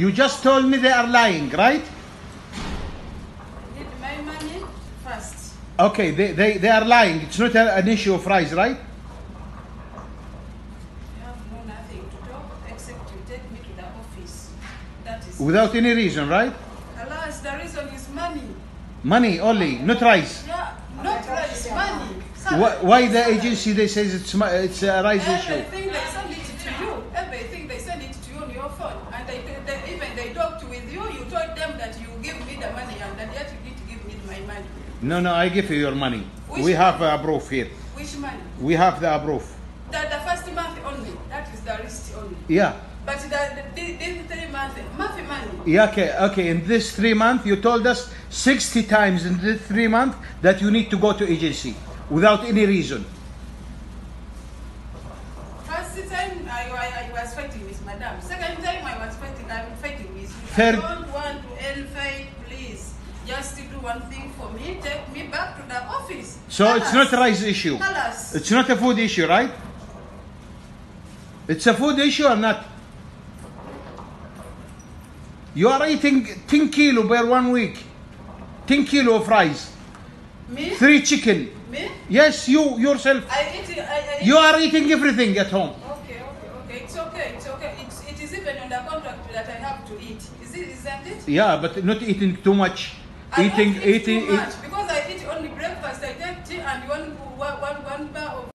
You just told me they are lying, right? Need my money first. Okay, they, they, they are lying. It's not an issue of rice, right? You have no nothing to talk except you take me to the office. That is. Without any reason, right? Alas, the reason is money. Money only, not rice. Yeah, not rice, money. Why, why the agency they says it's it's a rice issue? They send it to you. Everything they send it to you on your phone. And they, they, even they talked with you, you told them that you give me the money and that yet you didn't give me my money. No, no, I give you your money. Which We have money? a proof here. Which money? We have the proof. The, the first month only. That is the list only. Yeah. But the, the, the, this three months, month money. Yeah, okay, okay. In this three month, you told us 60 times in this three month that you need to go to agency without any reason. First time I, I, I was fighting with madam. Second time I was fighting, I'm fighting with you. Third- I don't want to end fight, please. Just do one thing for me, take me back to the office. So it's not a rice issue. Halas. It's not a food issue, right? It's a food issue or not? You are eating 10 kilo per one week. 10 kilo of rice. Me? Three chicken. Me? Yes, you yourself. I eat, I, I eat. You are eating everything at home. Oh, even contract that I have to eat. Is it, isn't it? Yeah, but not eating too much. I eating, eat eating, too much eat. because I eat only breakfast. I get tea and one, one, one bar of